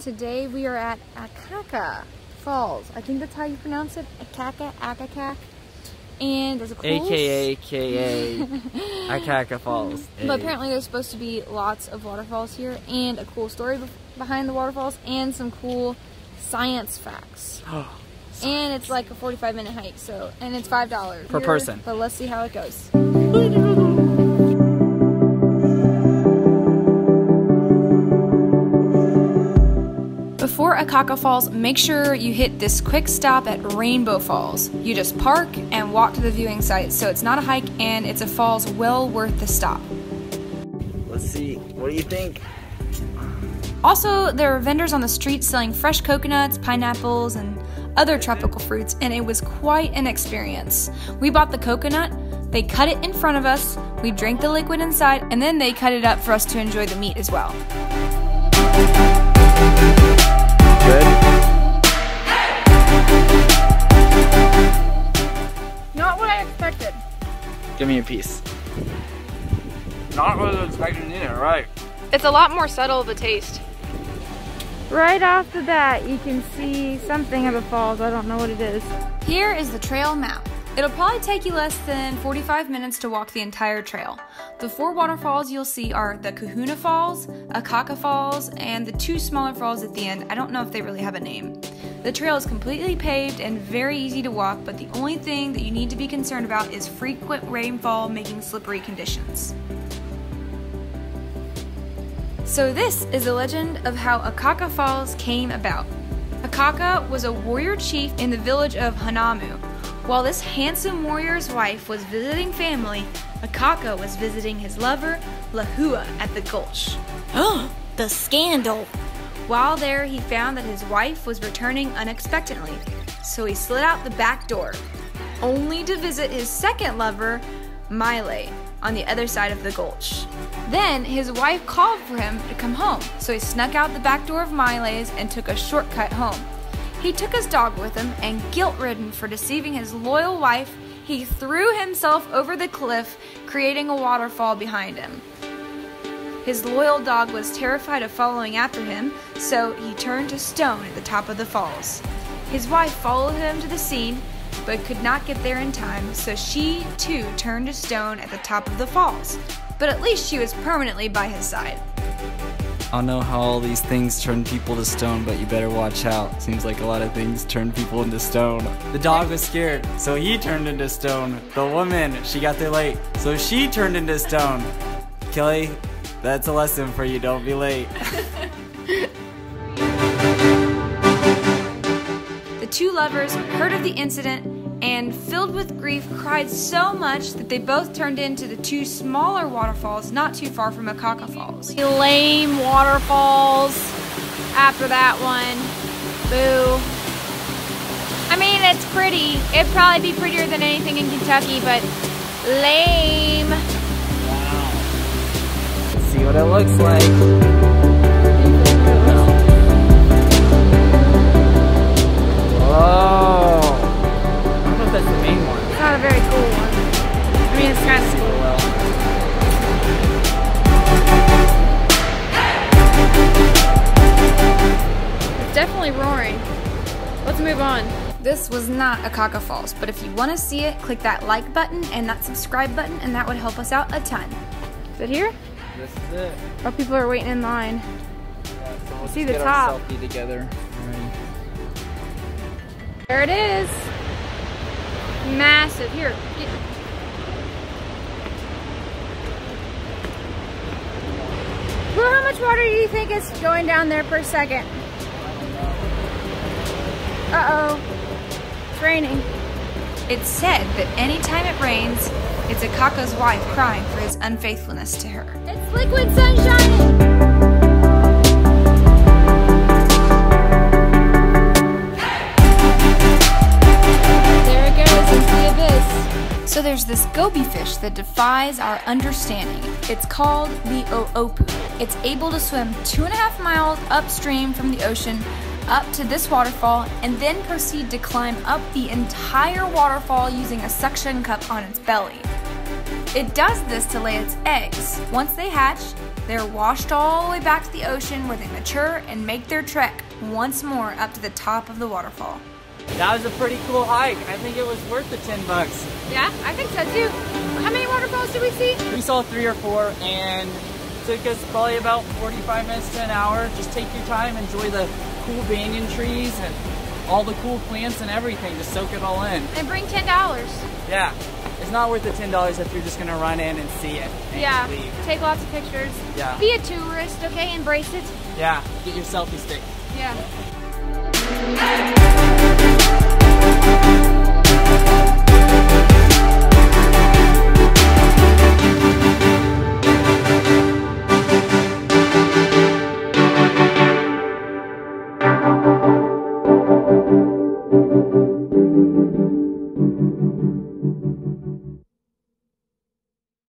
Today we are at Akaka Falls. I think that's how you pronounce it. Akaka, Akakak. And there's a cool... AKA, AKA, Akaka Falls. But apparently there's supposed to be lots of waterfalls here and a cool story behind the waterfalls and some cool science facts. and it's like a 45 minute hike, so, and it's $5. Per person. But let's see how it goes. Before Akaka Falls, make sure you hit this quick stop at Rainbow Falls. You just park and walk to the viewing site, so it's not a hike and it's a falls well worth the stop. Let's see, what do you think? Also, there are vendors on the street selling fresh coconuts, pineapples, and other tropical fruits, and it was quite an experience. We bought the coconut, they cut it in front of us, we drank the liquid inside, and then they cut it up for us to enjoy the meat as well. What I expected. Give me a piece. Not what I was expecting either, right? It's a lot more subtle of a taste. Right off the bat, you can see something of the falls. I don't know what it is. Here is the trail map. It'll probably take you less than 45 minutes to walk the entire trail. The four waterfalls you'll see are the Kahuna Falls, Akaka Falls, and the two smaller falls at the end. I don't know if they really have a name. The trail is completely paved and very easy to walk, but the only thing that you need to be concerned about is frequent rainfall making slippery conditions. So this is the legend of how Akaka Falls came about. Akaka was a warrior chief in the village of Hanamu, while this handsome warrior's wife was visiting family, Akaka was visiting his lover, Lehua, at the gulch. Oh, the scandal! While there, he found that his wife was returning unexpectedly, so he slid out the back door, only to visit his second lover, Maile, on the other side of the gulch. Then his wife called for him to come home, so he snuck out the back door of Maile's and took a shortcut home. He took his dog with him, and guilt ridden for deceiving his loyal wife, he threw himself over the cliff, creating a waterfall behind him. His loyal dog was terrified of following after him, so he turned to stone at the top of the falls. His wife followed him to the scene, but could not get there in time, so she too turned to stone at the top of the falls. But at least she was permanently by his side. I know how all these things turn people to stone, but you better watch out. Seems like a lot of things turn people into stone. The dog was scared, so he turned into stone. The woman, she got there late, so she turned into stone. Kelly, that's a lesson for you. Don't be late. two lovers heard of the incident and, filled with grief, cried so much that they both turned into the two smaller waterfalls not too far from Akaka Falls. Lame waterfalls after that one. Boo. I mean, it's pretty. It'd probably be prettier than anything in Kentucky, but lame. Wow. Let's see what it looks like. Move on. This was not a Akaka Falls, but if you want to see it, click that like button and that subscribe button, and that would help us out a ton. Is it here? This is it. Oh, people are waiting in line. Yeah, so we'll see the top. selfie together. There it is. Massive. Here. Get... Well, how much water do you think is going down there per second? Uh-oh. It's raining. It's said that anytime it rains, it's Akaka's wife crying for his unfaithfulness to her. It's liquid sunshine! There it goes, it's the. So there's this goby fish that defies our understanding. It's called the oopu. It's able to swim two and a half miles upstream from the ocean up to this waterfall and then proceed to climb up the entire waterfall using a suction cup on its belly. It does this to lay its eggs. Once they hatch, They're washed all the way back to the ocean where they mature and make their trek once more up to the top of the waterfall. That was a pretty cool hike. I think it was worth the 10 bucks. Yeah, I think so too. How many waterfalls did we see? We saw three or four and took us probably about 45 minutes to an hour. Just take your time, enjoy the cool banyan trees and all the cool plants and everything. Just soak it all in. And bring $10. Yeah. It's not worth the $10 if you're just gonna run in and see it and Yeah, leave. take lots of pictures. Yeah. Be a tourist, okay? Embrace it. Yeah, get your selfie stick. Yeah.